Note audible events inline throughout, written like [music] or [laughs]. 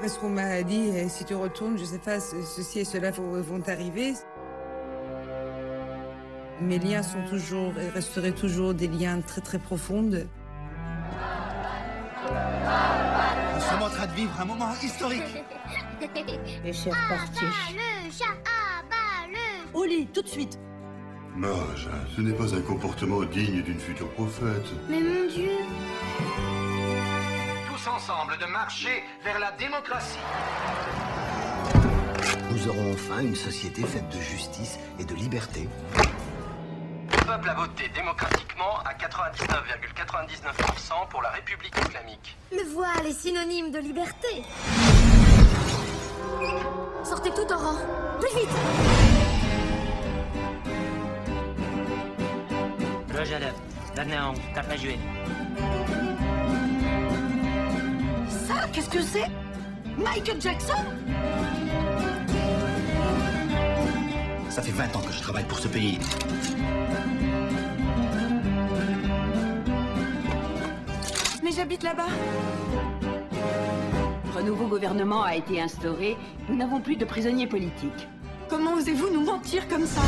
Parce qu'on m'a dit, eh, si tu retournes, je sais pas, ce- ceci et cela vont, arriver. Mes liens sont toujours et resteraient toujours des liens très très profonds. Nous sommes en train de vivre un moment historique. [laughs] Et c'est reparti. Au lit, tout de suite. Mage, ce n'est pas un comportement digne d'une future prophète. Mais mon Dieu ensemble de marcher vers la démocratie. Nous aurons enfin une société faite de justice et de liberté. Le peuple a voté démocratiquement à 99,99% pour la République islamique. Le voile est synonyme de liberté. Sortez tout en rang. Plus vite. Ça, qu'est-ce que c'est Michael Jackson Ça fait 20 ans que je travaille pour ce pays. Mais j'habite là-bas. Notre nouveau gouvernement a été instauré. Nous n'avons plus de prisonniers politiques. Comment osez-vous nous mentir comme ça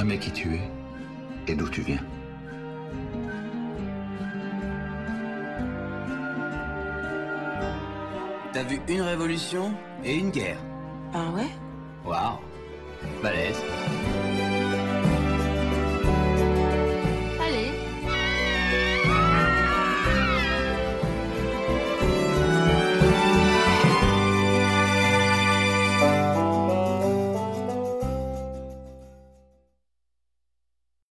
Jamais qui tu es et d'où tu viens. T'as vu une révolution et une guerre. Ah ouais? Waouh. Balèze.